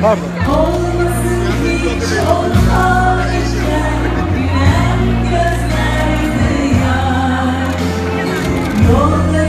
Pardon. Yolda